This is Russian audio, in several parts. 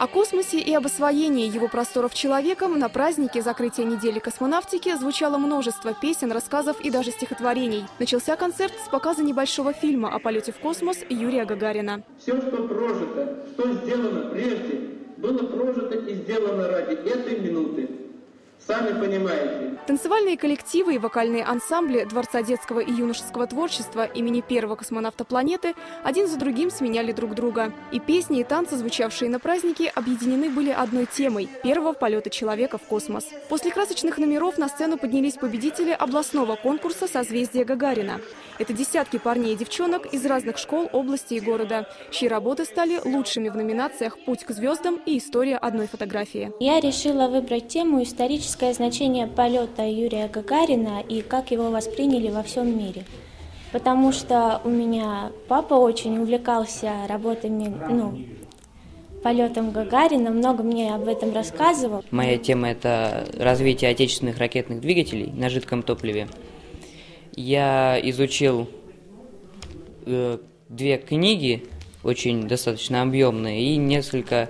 О космосе и об освоении его просторов человеком на празднике закрытия недели космонавтики звучало множество песен, рассказов и даже стихотворений. Начался концерт с показа небольшого фильма о полете в космос Юрия Гагарина. Все, что прожито, что сделано прежде, было прожито и сделано ради этой минуты. Сами понимаете. Танцевальные коллективы и вокальные ансамбли Дворца детского и юношеского творчества имени первого космонавта планеты один за другим сменяли друг друга. И песни, и танцы, звучавшие на празднике, объединены были одной темой – первого полета человека в космос. После красочных номеров на сцену поднялись победители областного конкурса «Созвездие Гагарина». Это десятки парней и девчонок из разных школ, области и города, чьи работы стали лучшими в номинациях «Путь к звездам» и «История одной фотографии». Я решила выбрать тему «Историческое значение полета Юрия Гагарина и как его восприняли во всем мире». Потому что у меня папа очень увлекался работами, ну, полетом Гагарина, много мне об этом рассказывал. Моя тема – это развитие отечественных ракетных двигателей на жидком топливе. Я изучил э, две книги, очень достаточно объемные, и несколько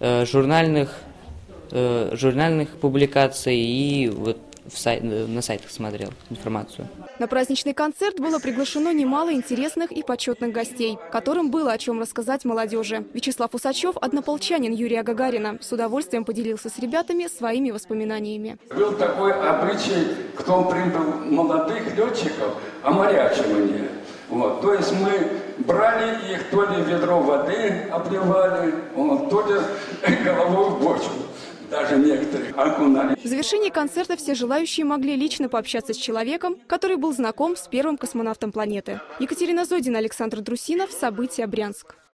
э, журнальных, э, журнальных публикаций, и вот в сай, на сайтах смотрел информацию. На праздничный концерт было приглашено немало интересных и почетных гостей, которым было о чем рассказать молодежи. Вячеслав Усачев, однополчанин Юрия Гагарина, с удовольствием поделился с ребятами своими воспоминаниями. Был такой обычай, кто прибыл молодых летчиков, оморячивание. Вот, то есть мы брали их, то ли ведро воды обливали, вот, то ли головой в бочку даже некоторые окунали. В завершении концерта все желающие могли лично пообщаться с человеком, который был знаком с первым космонавтом планеты. Екатерина Зодина, Александр Друсинов. События. Брянск.